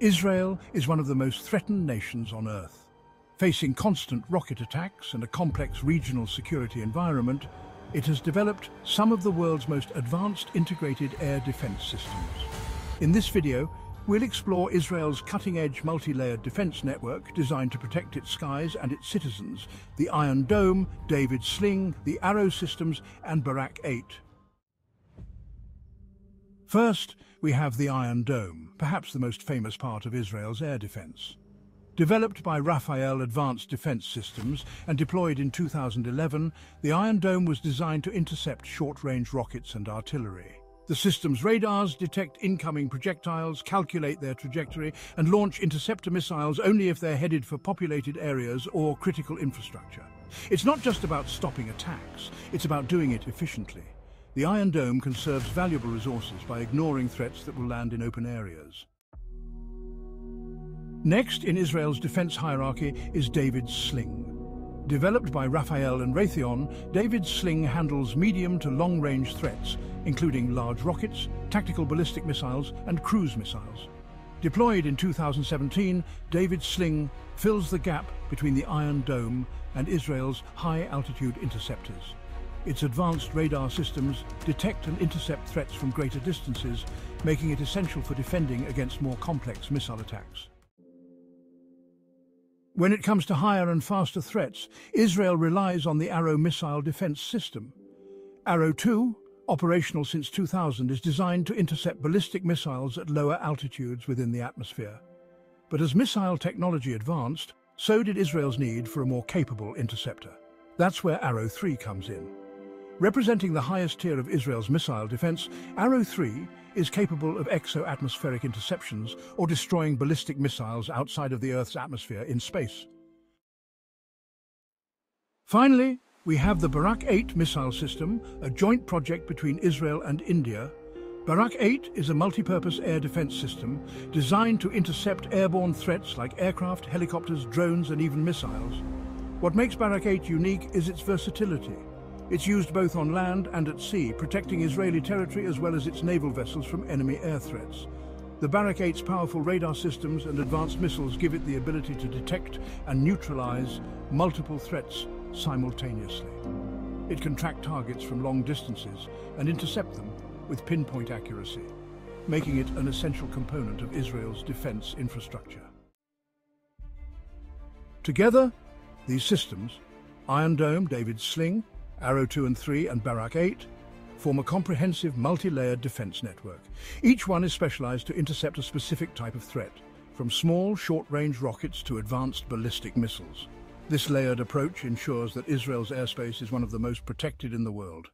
Israel is one of the most threatened nations on Earth. Facing constant rocket attacks and a complex regional security environment, it has developed some of the world's most advanced integrated air defense systems. In this video, we'll explore Israel's cutting-edge multi-layered defense network designed to protect its skies and its citizens, the Iron Dome, David Sling, the Arrow systems and Barak 8. First, we have the Iron Dome, perhaps the most famous part of Israel's air defense. Developed by Rafael Advanced Defense Systems and deployed in 2011, the Iron Dome was designed to intercept short-range rockets and artillery. The system's radars detect incoming projectiles, calculate their trajectory and launch interceptor missiles only if they're headed for populated areas or critical infrastructure. It's not just about stopping attacks, it's about doing it efficiently. The Iron Dome conserves valuable resources by ignoring threats that will land in open areas. Next in Israel's defense hierarchy is David's Sling. Developed by Rafael and Raytheon, David's Sling handles medium to long-range threats, including large rockets, tactical ballistic missiles and cruise missiles. Deployed in 2017, David's Sling fills the gap between the Iron Dome and Israel's high-altitude interceptors. Its advanced radar systems detect and intercept threats from greater distances, making it essential for defending against more complex missile attacks. When it comes to higher and faster threats, Israel relies on the Arrow missile defense system. Arrow 2, operational since 2000, is designed to intercept ballistic missiles at lower altitudes within the atmosphere. But as missile technology advanced, so did Israel's need for a more capable interceptor. That's where Arrow 3 comes in. Representing the highest tier of Israel's missile defense, Arrow 3 is capable of exo-atmospheric interceptions or destroying ballistic missiles outside of the Earth's atmosphere in space. Finally, we have the Barak 8 missile system, a joint project between Israel and India. Barak 8 is a multi-purpose air defense system designed to intercept airborne threats like aircraft, helicopters, drones and even missiles. What makes Barak 8 unique is its versatility. It's used both on land and at sea, protecting Israeli territory as well as its naval vessels from enemy air threats. The Barak 8's powerful radar systems and advanced missiles give it the ability to detect and neutralize multiple threats simultaneously. It can track targets from long distances and intercept them with pinpoint accuracy, making it an essential component of Israel's defense infrastructure. Together, these systems, Iron Dome, David's Sling, Arrow 2 and 3 and Barak 8 form a comprehensive multi-layered defense network. Each one is specialized to intercept a specific type of threat, from small, short-range rockets to advanced ballistic missiles. This layered approach ensures that Israel's airspace is one of the most protected in the world.